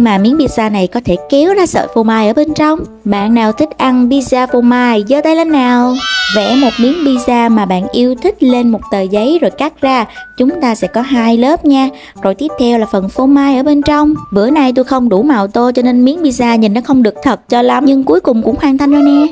Nhưng mà miếng pizza này có thể kéo ra sợi phô mai ở bên trong. Bạn nào thích ăn pizza phô mai, giơ tay lên nào. Vẽ một miếng pizza mà bạn yêu thích lên một tờ giấy rồi cắt ra. Chúng ta sẽ có hai lớp nha. Rồi tiếp theo là phần phô mai ở bên trong. Bữa nay tôi không đủ màu tô cho nên miếng pizza nhìn nó không được thật cho lắm. Nhưng cuối cùng cũng hoàn thành rồi nè.